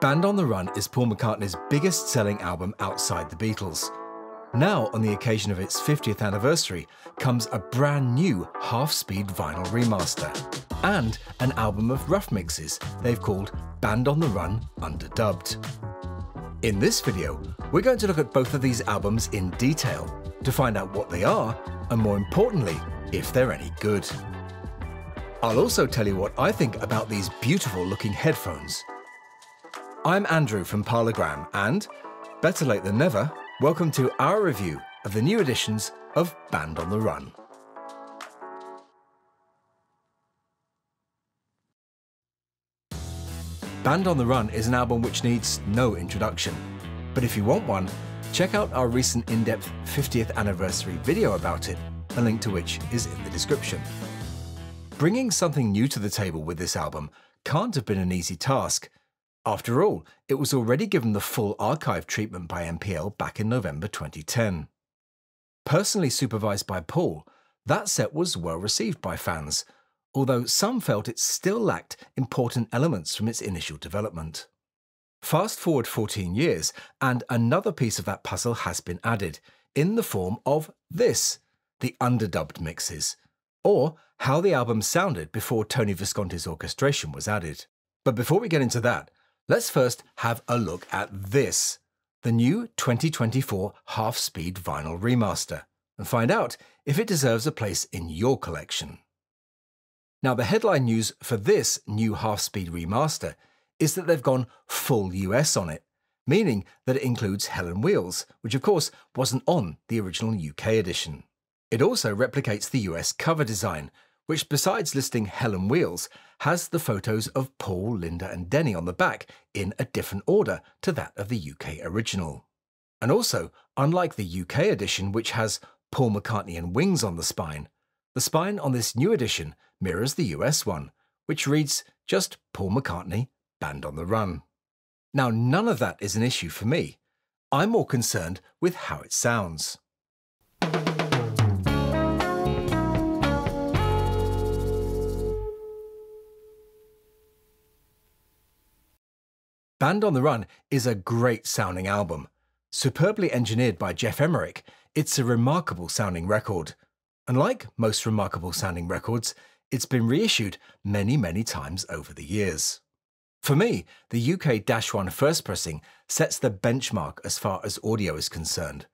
Band on the Run is Paul McCartney's biggest selling album outside the Beatles. Now, on the occasion of its 50th anniversary, comes a brand new half speed vinyl remaster and an album of rough mixes they've called Band on the Run Underdubbed. In this video, we're going to look at both of these albums in detail to find out what they are and, more importantly, if they're any good. I'll also tell you what I think about these beautiful looking headphones I'm Andrew from Parlogram, and better late than never, welcome to our review of the new editions of Band on the Run. Band on the Run is an album which needs no introduction, but if you want one, check out our recent in-depth 50th anniversary video about it, a link to which is in the description. Bringing something new to the table with this album can't have been an easy task, after all, it was already given the full archive treatment by MPL back in November 2010. Personally supervised by Paul, that set was well received by fans, although some felt it still lacked important elements from its initial development. Fast forward 14 years, and another piece of that puzzle has been added, in the form of this the underdubbed mixes, or how the album sounded before Tony Visconti's orchestration was added. But before we get into that, Let's first have a look at this, the new 2024 half-speed vinyl remaster, and find out if it deserves a place in your collection. Now, the headline news for this new half-speed remaster is that they've gone full US on it, meaning that it includes Helen Wheels, which of course wasn't on the original UK edition. It also replicates the US cover design, which besides listing Helen Wheels, has the photos of Paul, Linda, and Denny on the back in a different order to that of the UK original. And also, unlike the UK edition, which has Paul McCartney and Wings on the spine, the spine on this new edition mirrors the US one, which reads just Paul McCartney, Band on the Run. Now, none of that is an issue for me. I'm more concerned with how it sounds. Band on the Run is a great sounding album. Superbly engineered by Geoff Emerick, it's a remarkable sounding record. And like most remarkable sounding records, it's been reissued many, many times over the years. For me, the UK Dash 1 first pressing sets the benchmark as far as audio is concerned.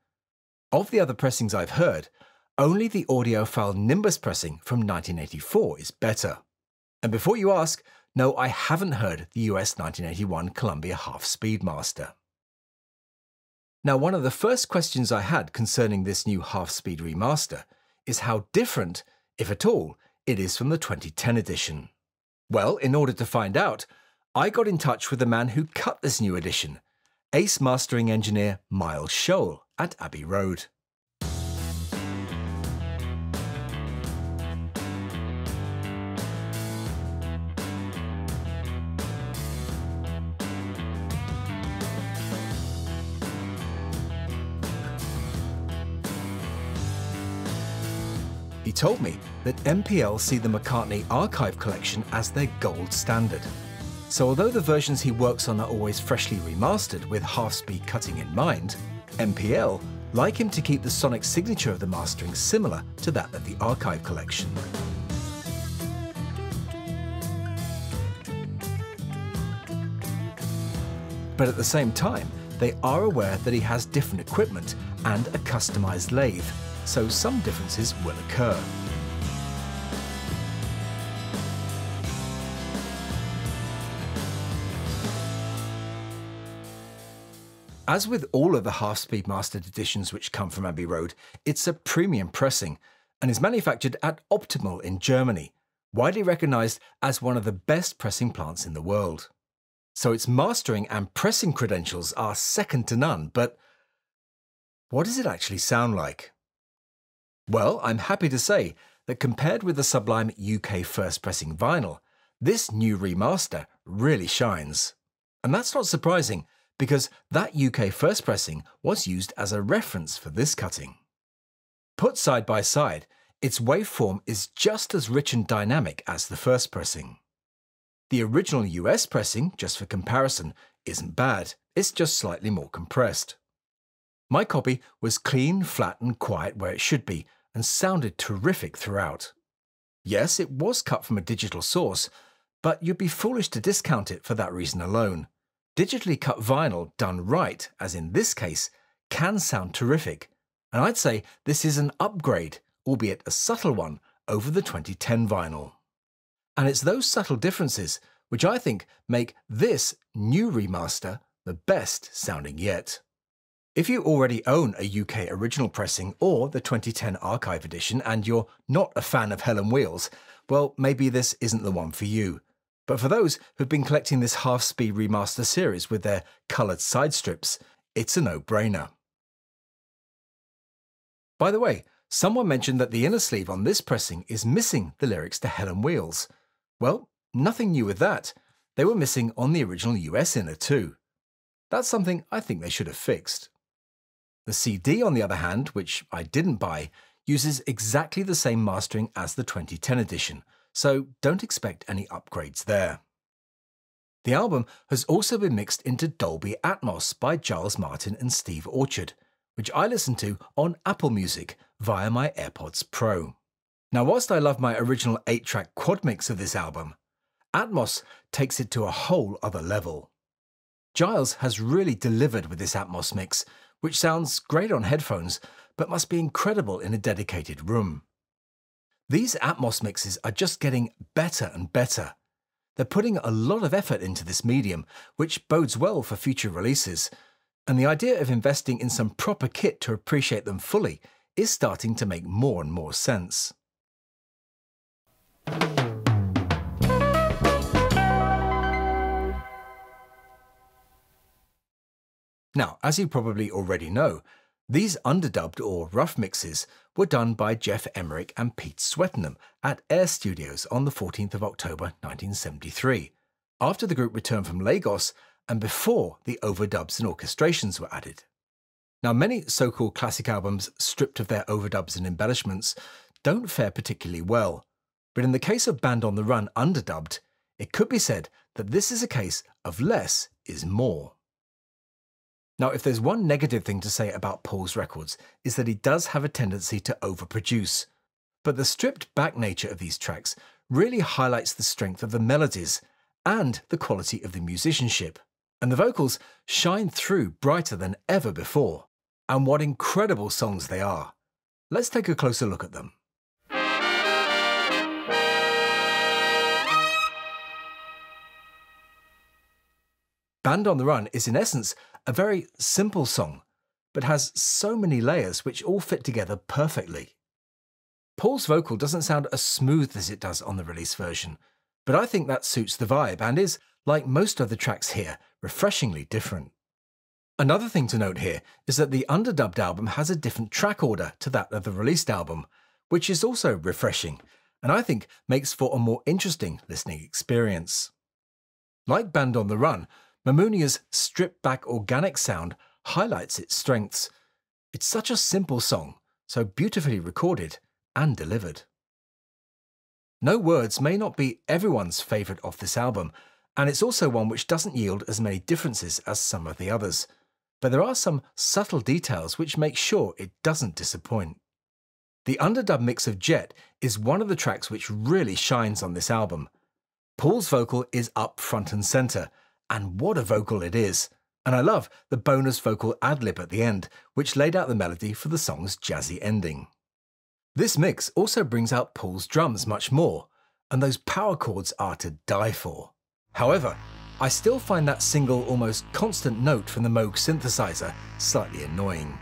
Of the other pressings I've heard, only the audiophile Nimbus pressing from 1984 is better. And before you ask, no, I haven't heard the US 1981 Columbia Half Speedmaster. Now, one of the first questions I had concerning this new half speed remaster is how different, if at all, it is from the 2010 edition. Well, in order to find out, I got in touch with the man who cut this new edition, ace mastering engineer Miles Showell at Abbey Road. Told me that MPL see the McCartney archive collection as their gold standard. So although the versions he works on are always freshly remastered with half-speed cutting in mind, MPL like him to keep the sonic signature of the mastering similar to that of the archive collection. But at the same time, they are aware that he has different equipment and a customized lathe, so some differences will occur. As with all of the half-speed mastered editions which come from Abbey Road, it's a premium pressing and is manufactured at Optimal in Germany, widely recognised as one of the best pressing plants in the world. So its mastering and pressing credentials are second to none, but what does it actually sound like? Well, I'm happy to say that compared with the Sublime UK first pressing vinyl, this new remaster really shines. And that's not surprising, because that UK first pressing was used as a reference for this cutting. Put side by side, its waveform is just as rich and dynamic as the first pressing. The original US pressing, just for comparison, isn't bad, it's just slightly more compressed. My copy was clean, flat, and quiet where it should be, and sounded terrific throughout. Yes, it was cut from a digital source, but you'd be foolish to discount it for that reason alone. Digitally cut vinyl done right, as in this case, can sound terrific, and I'd say this is an upgrade, albeit a subtle one, over the 2010 vinyl. And it's those subtle differences which I think make this new remaster the best sounding yet. If you already own a UK original pressing or the 2010 archive edition and you're not a fan of Helen Wheels, well, maybe this isn't the one for you. But for those who've been collecting this half speed remaster series with their coloured side strips, it's a no brainer. By the way, someone mentioned that the inner sleeve on this pressing is missing the lyrics to Helen Wheels. Well, nothing new with that. They were missing on the original US inner too. That's something I think they should have fixed. The CD, on the other hand, which I didn't buy, uses exactly the same mastering as the 2010 edition, so don't expect any upgrades there. The album has also been mixed into Dolby Atmos by Giles Martin and Steve Orchard, which I listen to on Apple Music via my AirPods Pro. Now, whilst I love my original 8 track quad mix of this album, Atmos takes it to a whole other level. Giles has really delivered with this Atmos mix, which sounds great on headphones, but must be incredible in a dedicated room. These Atmos mixes are just getting better and better. They're putting a lot of effort into this medium, which bodes well for future releases, and the idea of investing in some proper kit to appreciate them fully is starting to make more and more sense. Now, as you probably already know, these underdubbed or rough mixes were done by Geoff Emerick and Pete Swettenham at Air Studios on the 14th of October 1973, after the group returned from Lagos and before the overdubs and orchestrations were added. Now, many so called classic albums stripped of their overdubs and embellishments don't fare particularly well, but in the case of Band on the Run underdubbed, it could be said that this is a case of less is more. Now, if there's one negative thing to say about Paul's records, is that he does have a tendency to overproduce. But the stripped back nature of these tracks really highlights the strength of the melodies and the quality of the musicianship. And the vocals shine through brighter than ever before. And what incredible songs they are. Let's take a closer look at them. Band on the Run is in essence a very simple song, but has so many layers which all fit together perfectly. Paul's vocal doesn't sound as smooth as it does on the release version, but I think that suits the vibe and is, like most of the tracks here, refreshingly different. Another thing to note here is that the underdubbed album has a different track order to that of the released album, which is also refreshing, and I think makes for a more interesting listening experience. Like Band on the Run, Mamunia's stripped back organic sound highlights its strengths. It's such a simple song, so beautifully recorded and delivered. No Words may not be everyone's favourite off this album, and it's also one which doesn't yield as many differences as some of the others. But there are some subtle details which make sure it doesn't disappoint. The underdub mix of Jet is one of the tracks which really shines on this album. Paul's vocal is up front and centre, and what a vocal it is! And I love the bonus vocal ad lib at the end, which laid out the melody for the song's jazzy ending. This mix also brings out Paul's drums much more, and those power chords are to die for. However, I still find that single, almost constant note from the Moog synthesizer slightly annoying.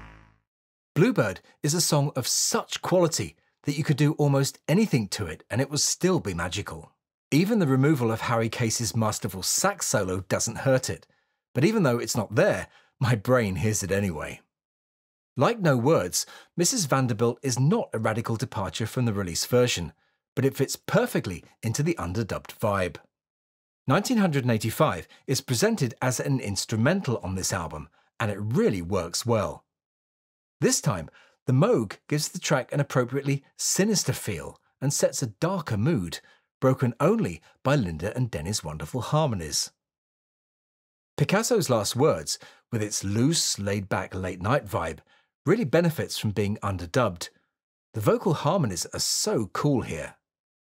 Bluebird is a song of such quality that you could do almost anything to it and it would still be magical. Even the removal of Howie Casey's masterful sax solo doesn't hurt it, but even though it's not there, my brain hears it anyway. Like No Words, Mrs. Vanderbilt is not a radical departure from the release version, but it fits perfectly into the underdubbed vibe. 1985 is presented as an instrumental on this album, and it really works well. This time, the Moog gives the track an appropriately sinister feel and sets a darker mood, broken only by Linda and Denny's wonderful harmonies. Picasso's last words, with its loose, laid back late night vibe, really benefits from being underdubbed. The vocal harmonies are so cool here.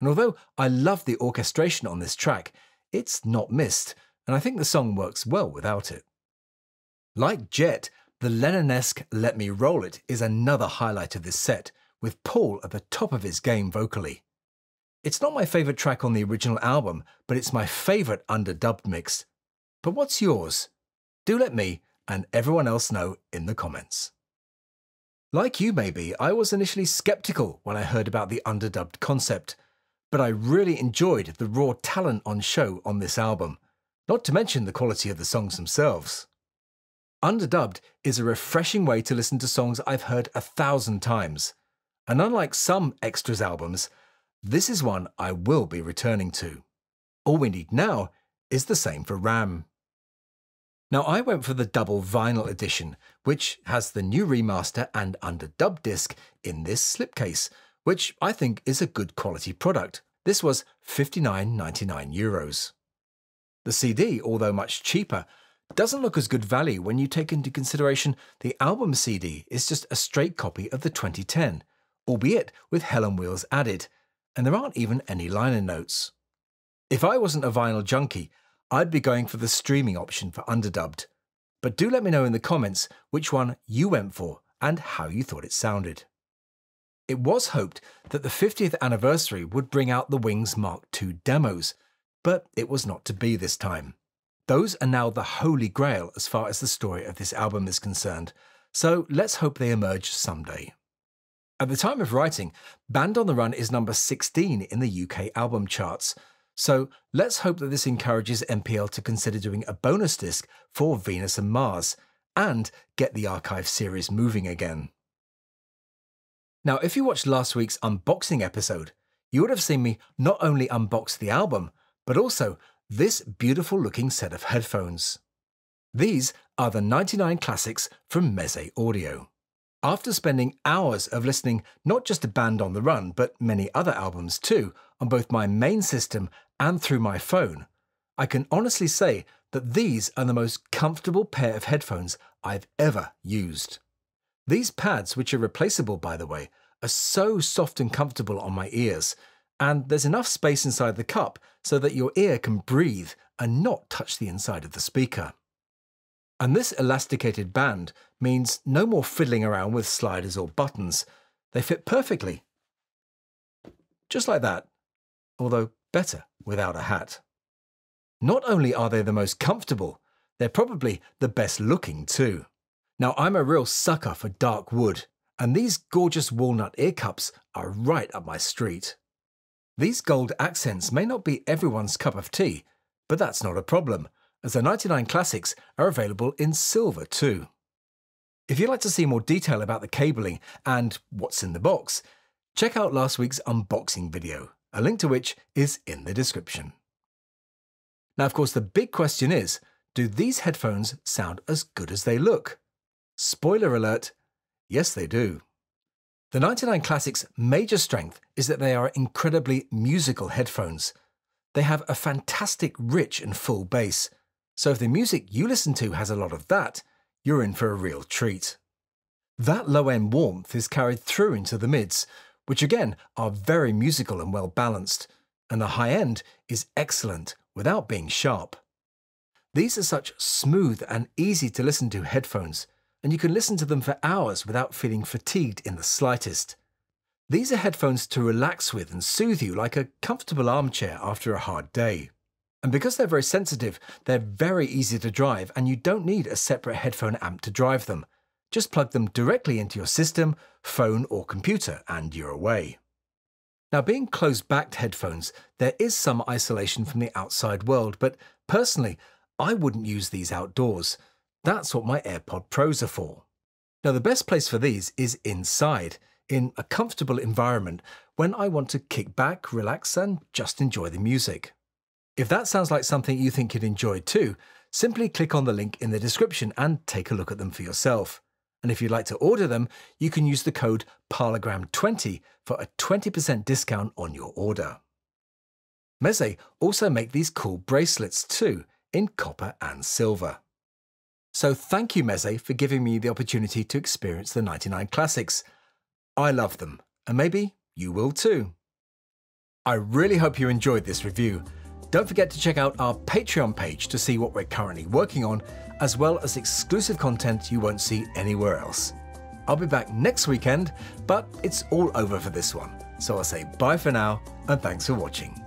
And although I love the orchestration on this track, it's not missed, and I think the song works well without it. Like Jet, the Lennon-esque Let Me Roll It is another highlight of this set, with Paul at the top of his game vocally. It's not my favourite track on the original album, but it's my favourite underdubbed mix. But what's yours? Do let me and everyone else know in the comments. Like you maybe, I was initially skeptical when I heard about the underdubbed concept, but I really enjoyed the raw talent on show on this album, not to mention the quality of the songs themselves. Underdubbed is a refreshing way to listen to songs I've heard a thousand times, and unlike some extras albums, this is one I will be returning to. All we need now is the same for Ram. Now, I went for the double vinyl edition, which has the new remaster and underdubbed disc in this slipcase, which I think is a good quality product. This was 59.99 euros. The CD, although much cheaper, doesn't look as good value when you take into consideration the album CD is just a straight copy of the 2010, albeit with Helen Wheels added, and there aren't even any liner notes. If I wasn't a vinyl junkie, I'd be going for the streaming option for underdubbed. But do let me know in the comments which one you went for and how you thought it sounded. It was hoped that the 50th anniversary would bring out the Wings Mark II demos, but it was not to be this time. Those are now the holy grail as far as the story of this album is concerned, so let's hope they emerge someday. At the time of writing, Band on the Run is number 16 in the UK album charts, so let's hope that this encourages MPL to consider doing a bonus disc for Venus and Mars, and get the archive series moving again. Now, if you watched last week's unboxing episode, you would have seen me not only unbox the album, but also this beautiful looking set of headphones. These are the 99 Classics from Meze Audio. After spending hours of listening not just to Band on the Run, but many other albums too, on both my main system and through my phone, I can honestly say that these are the most comfortable pair of headphones I've ever used. These pads, which are replaceable by the way, are so soft and comfortable on my ears, and there's enough space inside the cup so that your ear can breathe and not touch the inside of the speaker. And this elasticated band means no more fiddling around with sliders or buttons. They fit perfectly. Just like that, although better without a hat. Not only are they the most comfortable, they're probably the best looking too. Now, I'm a real sucker for dark wood, and these gorgeous walnut ear cups are right up my street. These gold accents may not be everyone's cup of tea, but that's not a problem, as the 99 Classics are available in silver too. If you'd like to see more detail about the cabling and what's in the box, check out last week's unboxing video, a link to which is in the description. Now, of course, the big question is, do these headphones sound as good as they look? Spoiler alert, yes they do. The 99 Classics' major strength is that they are incredibly musical headphones. They have a fantastic, rich, and full bass. So if the music you listen to has a lot of that, you're in for a real treat. That low end warmth is carried through into the mids, which again are very musical and well balanced, and the high end is excellent without being sharp. These are such smooth and easy to listen to headphones and you can listen to them for hours without feeling fatigued in the slightest. These are headphones to relax with and soothe you like a comfortable armchair after a hard day. And because they're very sensitive, they're very easy to drive and you don't need a separate headphone amp to drive them. Just plug them directly into your system, phone or computer and you're away. Now being closed-backed headphones, there is some isolation from the outside world, but personally, I wouldn't use these outdoors. That's what my AirPod Pros are for. Now, the best place for these is inside, in a comfortable environment when I want to kick back, relax, and just enjoy the music. If that sounds like something you think you'd enjoy too, simply click on the link in the description and take a look at them for yourself. And if you'd like to order them, you can use the code PARLOGRAM20 for a 20% discount on your order. Meze also make these cool bracelets too, in copper and silver. So thank you, Meze, for giving me the opportunity to experience the 99 Classics. I love them, and maybe you will too. I really hope you enjoyed this review. Don't forget to check out our Patreon page to see what we're currently working on, as well as exclusive content you won't see anywhere else. I'll be back next weekend, but it's all over for this one. So I'll say bye for now, and thanks for watching.